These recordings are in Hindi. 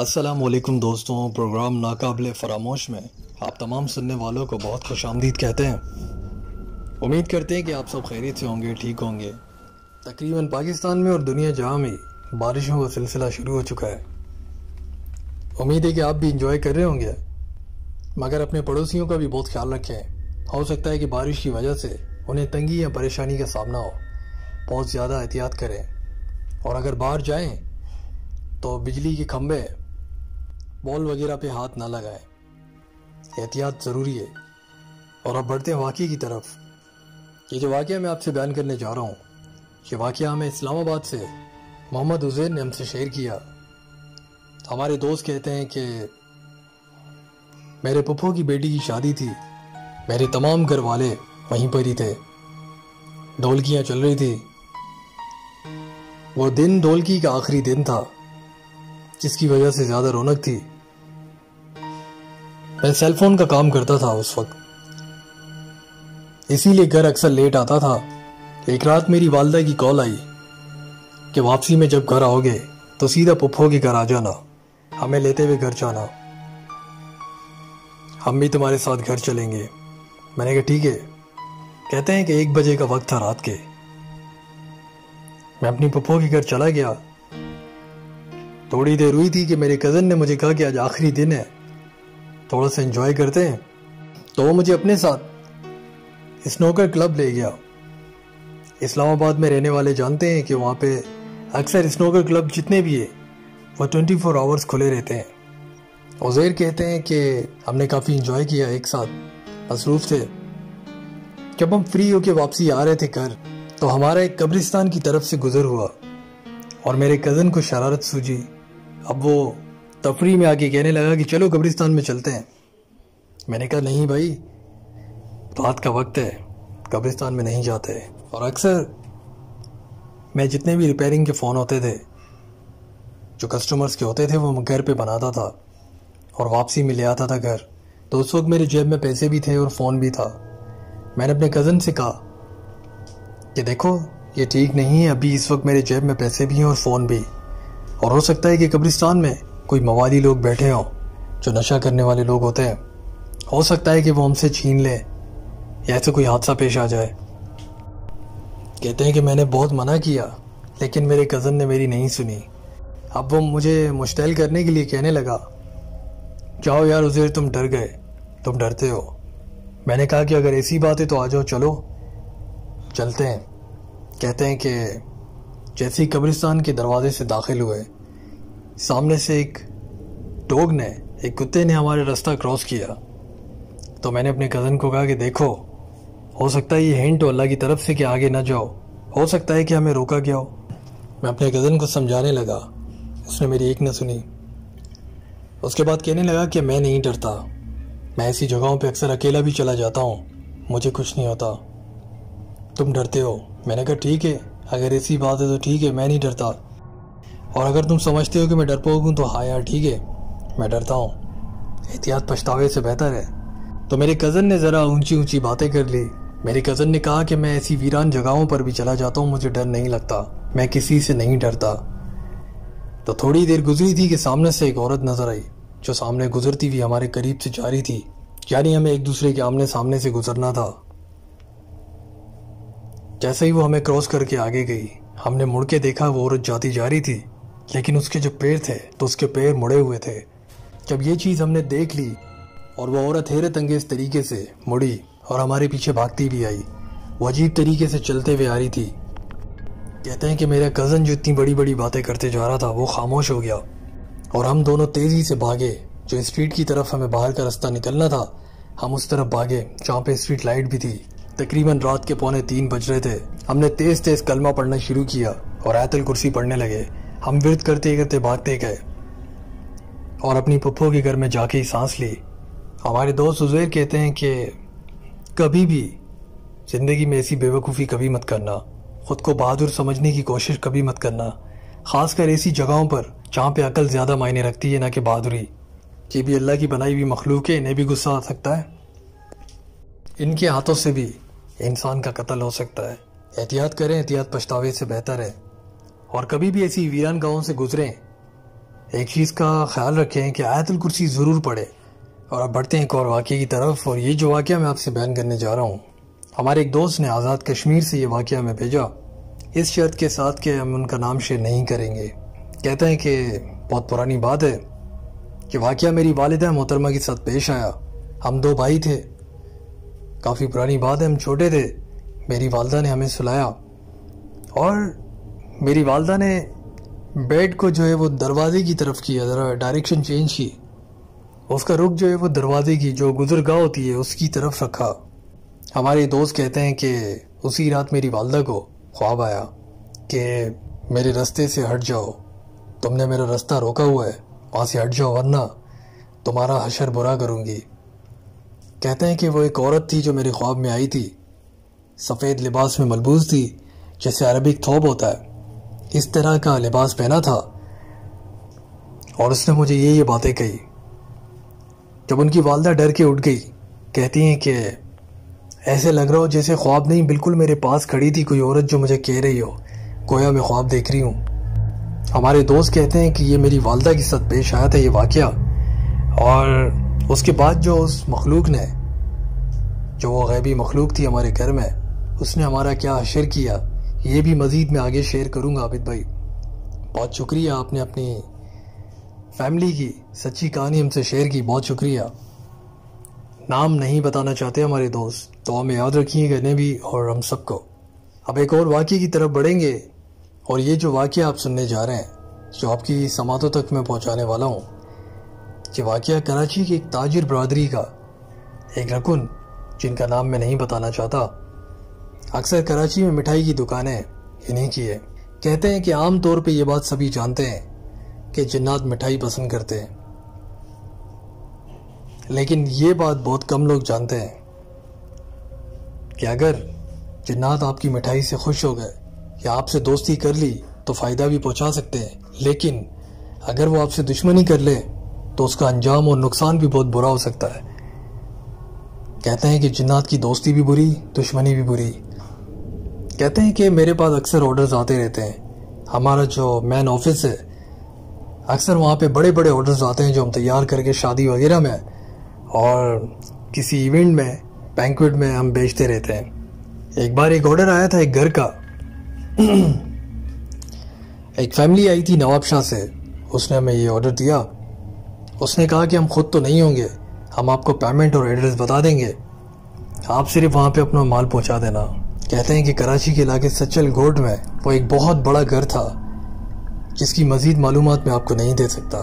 असलकुम दोस्तों, प्रोग्राम नाकाबले फरामोश में आप तमाम सुनने वालों को बहुत खुश आमदीद कहते हैं। उम्मीद करते हैं कि आप सब खैरियत से होंगे, ठीक होंगे। तकरीबन पाकिस्तान में और दुनिया जहाँ में बारिशों का सिलसिला शुरू हो चुका है। उम्मीद है कि आप भी इंजॉय कर रहे होंगे। मगर अपने पड़ोसियों का भी बहुत ख्याल रखें। हो सकता है कि बारिश की वजह से उन्हें तंगी या परेशानी का सामना हो। बहुत ज़्यादा एहतियात करें। और अगर बाहर जाएँ तो बिजली के खंभे बॉल वगैरह पे हाथ ना लगाए। एहतियात ज़रूरी है। और अब बढ़ते हैं वाक़े की तरफ़। ये जो वाक़ मैं आपसे बयान करने जा रहा हूँ, ये वाक़ हमें इस्लामाबाद से मोहम्मद हुसैन ने हमसे शेयर किया। हमारे दोस्त कहते हैं कि मेरे पप्पो की बेटी की शादी थी। मेरे तमाम घर वाले वहीं पर ही थे। ढोलकियाँ चल रही थी। वो दिन ढोलकी का आखिरी दिन था, जिसकी वजह से ज़्यादा रौनक थी। मैं सेलफोन का काम करता था उस वक्त। इसीलिए घर अक्सर लेट आता था। एक रात मेरी वालदा की कॉल आई कि वापसी में जब घर आओगे तो सीधा पुप्पो के घर आ जाना। हमें लेते हुए घर जाना। हम भी तुम्हारे साथ घर चलेंगे। मैंने कहा, ठीक है। कहते हैं कि एक बजे का वक्त था रात के। मैं अपनी पप्पो के घर चला गया। थोड़ी देर हुई थी कि मेरे कज़न ने मुझे कहा कि आज आखिरी दिन है। थोड़ा सा एंजॉय करते हैं तो वो मुझे अपने साथ स्नोकर क्लब ले गया। इस्लामाबाद में रहने वाले जानते हैं कि वहाँ पे अक्सर स्नोकर क्लब जितने भी है, वो ट्वेंटी फोर आवर्स खुले रहते हैं। उजैर कहते हैं कि हमने काफ़ी इंजॉय किया एक साथ, मसरूफ थे। जब हम फ्री होके वापसी आ रहे थे घर तो हमारा एक कब्रिस्तान की तरफ़ से गुजर हुआ और मेरे कज़न को शरारत सूझी। अब वो तफरी में आके कहने लगा कि चलो कब्रिस्तान में चलते हैं। मैंने कहा, नहीं भाई रात का वक्त है, कब्रिस्तान में नहीं जाते और अक्सर मैं जितने भी रिपेयरिंग के फ़ोन होते थे, जो कस्टमर्स के होते थे, वो मैं घर पे बनाता था और वापसी में ले आता था घर। तो उस वक्त मेरे जेब में पैसे भी थे और फ़ोन भी था। मैंने अपने कज़न से कहा कि देखो, ये ठीक नहीं है, अभी इस वक्त मेरे जेब में पैसे भी हैं और फ़ोन भी। और हो सकता है कि कब्रिस्तान में कोई मवादी लोग बैठे हों, जो नशा करने वाले लोग होते हैं। हो सकता है कि वो हमसे छीन ले, या ऐसे कोई हादसा पेश आ जाए। कहते हैं कि मैंने बहुत मना किया, लेकिन मेरे कज़न ने मेरी नहीं सुनी। अब वो मुझे मुश्तैल करने के लिए कहने लगा, जाओ यार उजेर तुम डर गए, तुम डरते हो। मैंने कहा कि अगर ऐसी बात है तो आ जाओ, चलो, चलते हैं। कहते हैं कि जैसे ही कब्रिस्तान के दरवाजे से दाखिल हुए सामने से एक डॉग ने, एक कुत्ते ने हमारे रास्ता क्रॉस किया। तो मैंने अपने कज़न को कहा कि देखो, हो सकता है ये हिंट हो अल्लाह की तरफ़ से कि आगे ना जाओ। हो सकता है कि हमें रोका गया हो। मैं अपने कज़न को समझाने लगा। उसने मेरी एक न सुनी। उसके बाद कहने लगा कि मैं नहीं डरता। मैं ऐसी जगहों पे अक्सर अकेला भी चला जाता हूँ। मुझे कुछ नहीं होता। तुम डरते हो। मैंने कहा, ठीक है। अगर ऐसी बात है तो ठीक है। मैं नहीं डरता। और अगर तुम समझते हो कि मैं डरपोक हूँ तो हाँ यार, ठीक है, मैं डरता हूँ। एहतियात पछतावे से बेहतर है। तो मेरे कज़न ने ज़रा ऊँची ऊँची बातें कर ली। मेरे कज़न ने कहा कि मैं ऐसी वीरान जगहों पर भी चला जाता हूँ, मुझे डर नहीं लगता। मैं किसी से नहीं डरता। तो थोड़ी देर गुजरी थी कि सामने से एक औरत नज़र आई, जो सामने गुजरती हुई हमारे करीब से जा रही थी। यानी हमें एक दूसरे के आमने सामने से गुजरना था। जैसे ही वो हमें क्रॉस करके आगे गई, हमने मुड़ के देखा वो औरत जाती जा रही थी। लेकिन उसके जो पैर थे तो उसके पैर मुड़े हुए थे। जब ये चीज़ हमने देख ली, और वो औरत हैरत अंगेज तरीके से मुड़ी, और हमारे पीछे भागती भी आई, वो अजीब तरीके से चलते हुए आ रही थी। कहते हैं कि मेरा कज़न जो इतनी बड़ी बड़ी बातें करते जा रहा था, वो खामोश हो गया। और हम दोनों तेज़ी से भागे, जो स्ट्रीट की तरफ़ हमें बाहर का रास्ता निकलना था, हम उस तरफ़ भागे, जहाँ पे स्ट्रीट लाइट भी थी। तकरीबन रात के पौने तीन बज रहे थे। हमने तेज तेज कलमा पढ़ना शुरू किया, और आयतल कुर्सी पढ़ने लगे। हम विरत करते करते भागते गए। और अपनी पप्पो के घर में जाके ही सांस ली। हमारे दोस्त उजैर कहते हैं कि कभी भी ज़िंदगी में ऐसी बेवकूफ़ी कभी मत करना। ख़ुद को बहादुर समझने की कोशिश कभी मत करना। ख़ासकर ऐसी जगहों पर जहाँ पे अकल ज़्यादा मायने रखती है, ना कि बहादुरी। ये भी अल्लाह की बनाई हुई मखलूक है, इन्हें भी गुस्सा आ सकता है। इनके हाथों से भी इंसान का कत्ल हो सकता है। एहतियात करें, एहतियात पछतावे से बेहतर है। और कभी भी ऐसी वीरान गाँवों से गुजरें, एक चीज़ का ख्याल रखें कि आयतुल कुर्सी ज़रूर पढ़े। और अब बढ़ते हैं एक और वाक़े की तरफ़, और ये जो वाक़ मैं आपसे बयान करने जा रहा हूँ, हमारे एक दोस्त ने आज़ाद कश्मीर से ये वाक़ में भेजा। इस शर्त के साथ कि हम उनका नाम शेयर नहीं करेंगे। कहते हैं कि बहुत पुरानी बात है कि वाक़ मेरी वालदा मोहतरमा के साथ पेश आया। हम दो भाई थे। काफ़ी पुरानी बात है, हम छोटे थे। मेरी वालदा ने हमें सुलाया। और मेरी वालदा ने बेड को जो है वो दरवाजे की तरफ़ किया, ज़रा डायरेक्शन चेंज की। उसका रुख जो है वो दरवाजे की, जो गुजरगाह होती है, उसकी तरफ़ रखा। हमारे दोस्त कहते हैं कि उसी रात मेरी वालदा को ख्वाब आया कि मेरे रास्ते से हट जाओ। तुमने मेरा रास्ता रोका हुआ है, वहाँ से हट जाओ, वरना तुम्हारा हशर बुरा करूँगी। कहते हैं कि वो एक औरत थी जो मेरे ख्वाब में आई थी। सफ़ेद लिबास में मलबूस थी, जैसे अरबिक थोब होता है। इस तरह का लिबास पहना था। और उसने मुझे ये ये बातें कही। जब उनकी वालदा डर के उठ गई, कहती हैं कि, ऐसे लग रहा हो जैसे ख्वाब नहीं, बिल्कुल मेरे पास खड़ी थी कोई औरत जो मुझे कह रही हो। गोया मैं ख्वाब देख रही हूँ। हमारे दोस्त कहते हैं कि ये मेरी वालदा के साथ पेश आया था ये वाक़ और उसके बाद जो उस मखलूक ने, जो वो गैबी मखलूक थी हमारे घर में, उसने हमारा क्या अशर किया? ये भी मज़ीद मैं आगे शेयर करूँगा आबिद भाई। बहुत शुक्रिया आपने अपनी फैमिली की, सच्ची कहानी हमसे शेयर की, बहुत शुक्रिया। नाम नहीं बताना चाहते हमारे दोस्त तो हमें याद रखिएगा इन्हें भी और हम सबको। अब एक और वाक्य की तरफ़ बढ़ेंगे, और ये जो वाक्य आप सुनने जा रहे हैं, जो आपकी समातों तक मैं पहुँचाने वाला हूँ, ये वाक्य कराची की एक ताजिर बरदरी का, एक रकुन, जिनका नाम मैं नहीं बताना चाहता। अक्सर कराची में मिठाई की दुकानें इन्हीं की है। कहते हैं कि आम तौर पे ये बात सभी जानते हैं कि जिन्नात मिठाई पसंद करते हैं। लेकिन ये बात बहुत कम लोग जानते हैं कि अगर जिन्नात आपकी मिठाई से खुश हो गए या आपसे दोस्ती कर ली तो फ़ायदा भी पहुँचा सकते हैं। लेकिन अगर वो आपसे दुश्मनी कर ले तो उसका अंजाम और नुकसान भी बहुत बुरा हो सकता है। कहते हैं कि जिन्नात की दोस्ती भी बुरी, दुश्मनी भी बुरी। कहते हैं कि मेरे पास अक्सर ऑर्डर्स आते रहते हैं। हमारा जो मैन ऑफ़िस है, अक्सर वहाँ पे बड़े बड़े ऑर्डर्स आते हैं जो हम तैयार करके शादी वगैरह में और किसी इवेंट में बैंकवेट में हम बेचते रहते हैं। एक बार एक ऑर्डर आया था एक घर का। एक फैमिली आई थी नवाब शाह से। उसने हमें ये ऑर्डर दिया। उसने कहा कि हम खुद तो नहीं होंगे, हम आपको पेमेंट और एड्रेस बता देंगे। आप सिर्फ़ वहाँ पे अपना माल पहुँचा देना। कहते हैं कि कराची के इलाके सचल गोड में वो एक बहुत बड़ा घर था, जिसकी मजीद मालूम मैं आपको नहीं दे सकता।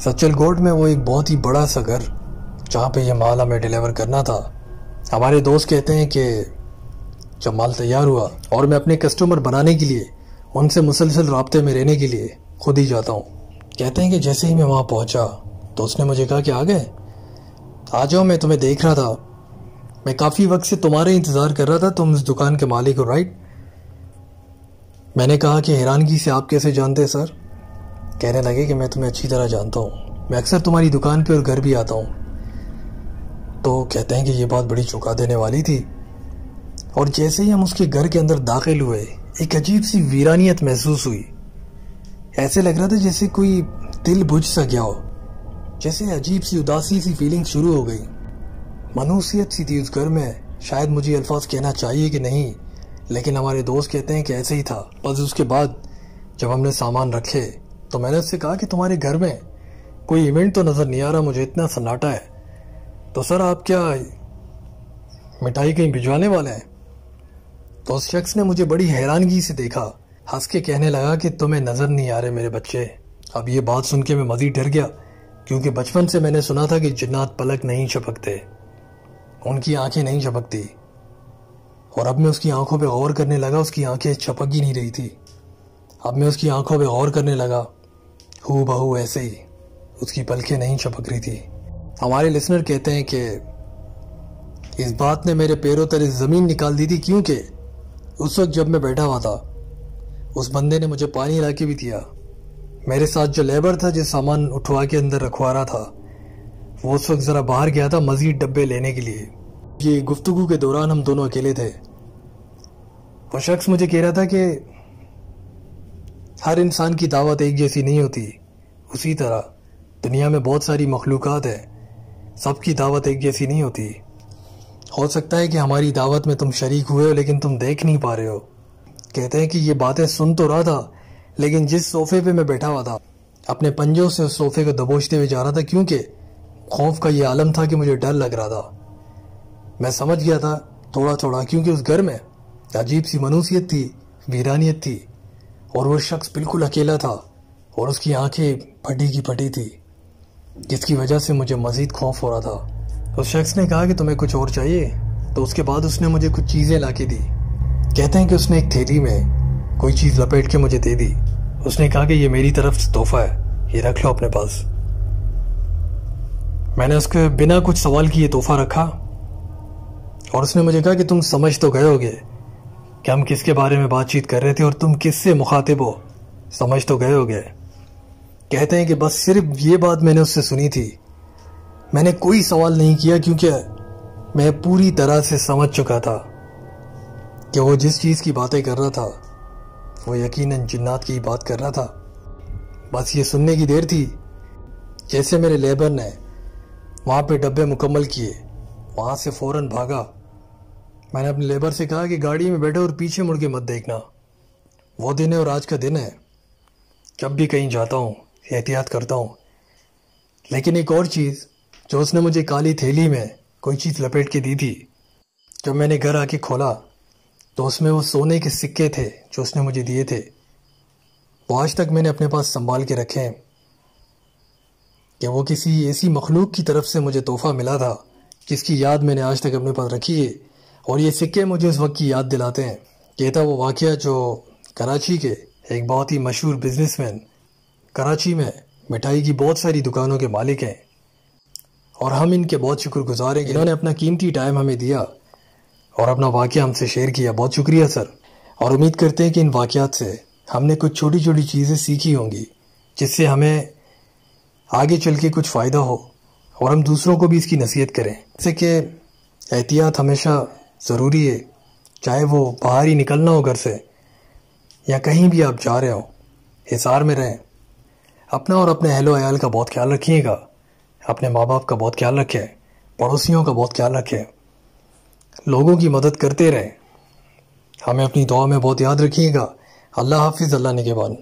सचल गोड में वो एक बहुत ही बड़ा सा घर, जहाँ पे ये माल हमें डिलीवर करना था। हमारे दोस्त कहते हैं कि जब माल तैयार हुआ और मैं अपने कस्टमर बनाने के लिए, उनसे मुसलसल रबते में रहने के लिए खुद ही जाता हूँ। कहते हैं कि जैसे ही मैं वहाँ पहुँचा तो उसने मुझे कहा कि आ गए? आ जाओ मैं तुम्हें देख रहा था मैं काफ़ी वक्त से तुम्हारे इंतज़ार कर रहा था, तुम इस दुकान के मालिक हो राइट मैंने कहा कि हैरानगी से आप कैसे जानते सर कहने लगे कि मैं तुम्हें अच्छी तरह जानता हूँ। मैं अक्सर तुम्हारी दुकान पे और घर भी आता हूँ। तो कहते हैं कि ये बात बड़ी चुका देने वाली थी। और जैसे ही हम उसके घर के अंदर दाखिल हुए, एक अजीब सी वीरानियत महसूस हुई। ऐसे लग रहा था जैसे कोई दिल बुझ सा गया हो, जैसे अजीब सी उदासी सी फीलिंग शुरू हो गई। मनूसियत सी थी उस घर में। शायद मुझे अल्फाज कहना चाहिए कि नहीं, लेकिन हमारे दोस्त कहते हैं कि ऐसे ही था। बस उसके बाद जब हमने सामान रखे तो मैंने उससे कहा कि तुम्हारे घर में कोई इवेंट तो नज़र नहीं आ रहा, मुझे इतना सन्नाटा है। तो सर, आप क्या मिठाई कहीं भिजवाने वाले हैं? तो उस शख्स ने मुझे बड़ी हैरानगी से देखा। हंस के कहने लगा कि तुम्हें नज़र नहीं आ रहे मेरे बच्चे। अब ये बात सुन के मैं मजीद डर गया, क्योंकि बचपन से मैंने सुना था कि जिन्नात पलक नहीं छपकते उनकी आँखें नहीं झपकती। और अब मैं उसकी आँखों पे गौर करने लगा, उसकी आँखें छपक ही नहीं रही थी। अब मैं उसकी आँखों पे गौर करने लगा हु बहू ऐसे ही, उसकी पलखें नहीं छपक रही थी। हमारे लिसनर कहते हैं कि, इस बात ने मेरे पैरों तले ज़मीन निकाल दी थी क्योंकि उस वक्त जब मैं बैठा हुआ था, उस बंदे ने मुझे पानी ला के भी दिया। मेरे साथ जो लेबर था, जिस सामान उठवा के अंदर रखवा रहा था उस वक्त ज़रा बाहर गया था मज़ीद डब्बे लेने के लिए। ये गुफ्तगु के दौरान हम दोनों अकेले थे। वो शख्स मुझे कह रहा था कि हर इंसान की दावत एक जैसी नहीं होती। उसी तरह, दुनिया में बहुत सारी मखलूक़ात है। सबकी दावत एक जैसी नहीं होती। हो सकता है कि हमारी दावत में तुम शरीक हुए हो, लेकिन तुम देख नहीं पा रहे हो। कहते हैं कि ये बातें सुन तो रहा था, लेकिन जिस सोफे पे मैं बैठा हुआ था, अपने पंजों से उस सोफे को दबोचते हुए जा रहा था, क्योंकि खौफ का ये आलम था कि मुझे डर लग रहा था। मैं समझ गया था थोड़ा थोड़ा क्योंकि उस घर में अजीब सी मनूसियत थी, वीरानियत थी, और वो शख्स बिल्कुल अकेला था, और उसकी आँखें फटी की फटी थी, जिसकी वजह से मुझे मजीद खौफ हो रहा था। उस शख्स ने कहा कि तुम्हें कुछ और चाहिए? तो उसके बाद उसने मुझे कुछ चीज़ें ला के दी। कहते हैं कि उसने एक थैली में कोई चीज़ लपेट के मुझे दे दी। उसने कहा कि ये मेरी तरफ़ से तोहफा है, ये रख लो अपने पास। मैंने उसके बिना कुछ सवाल किए तोहफा रखा। और उसने मुझे कहा कि तुम समझ तो गए होगे कि हम किसके बारे में बातचीत कर रहे थे और तुम किससे मुखातिब हो। समझ तो गए होगे। कहते हैं कि बस सिर्फ़ ये बात मैंने उससे सुनी थी। मैंने कोई सवाल नहीं किया क्योंकि मैं पूरी तरह से समझ चुका था कि वो जिस चीज़ की बातें कर रहा था, वो यकीनन जिन्नात की बात कर रहा था। बस ये सुनने की देर थी, जैसे मेरे लेबर ने वहाँ पे डब्बे मुकम्मल किए। वहाँ से फ़ौरन भागा। मैंने अपने लेबर से कहा कि गाड़ी में बैठो और पीछे मुड़ के मत देखना। वो दिन है और आज का दिन है। जब भी कहीं जाता हूँ, एहतियात करता हूँ। लेकिन एक और चीज़, जो उसने मुझे काली थैली में कोई चीज़ लपेट के दी थी जब मैंने घर आके खोला तो उसमें वो सोने के सिक्के थे, जो उसने मुझे दिए थे। वो आज तक मैंने अपने पास संभाल के रखे हैं। कि वो किसी ऐसी मखलूक की तरफ़ से मुझे तोहफा मिला था, जिसकी याद मैंने आज तक अपने पास रखी है। और ये सिक्के मुझे उस वक्त की याद दिलाते हैं। ये था वो वाक़ जो कराची के एक बहुत ही मशहूर बिजनेसमैन, कराची में मिठाई की बहुत सारी दुकानों के मालिक हैं। और हम इनके बहुत शुक्रगुजार हैं इन्होंने अपना कीमती टाइम हमें दिया और अपना वाक़ हमसे शेयर किया। बहुत शुक्रिया, सर। और उम्मीद करते हैं कि इन वाक़ात से हमने कुछ छोटी छोटी चीज़ें सीखी होंगी, जिससे हमें आगे चल के कुछ फ़ायदा हो और हम दूसरों को भी इसकी नसीहत करें। जैसे कि एहतियात हमेशा ज़रूरी है, चाहे वो बाहर ही निकलना हो घर से या कहीं भी आप जा रहे हो, हिसार में रहें। अपना और अपने अहलो अयाल का बहुत ख्याल रखिएगा। अपने माँ बाप का बहुत ख्याल रखें, पड़ोसियों का बहुत ख्याल रखें। लोगों की मदद करते रहें। हमें अपनी दुआ में बहुत याद रखिएगा। अल्लाह हाफिज़, अल्लाह निगेबान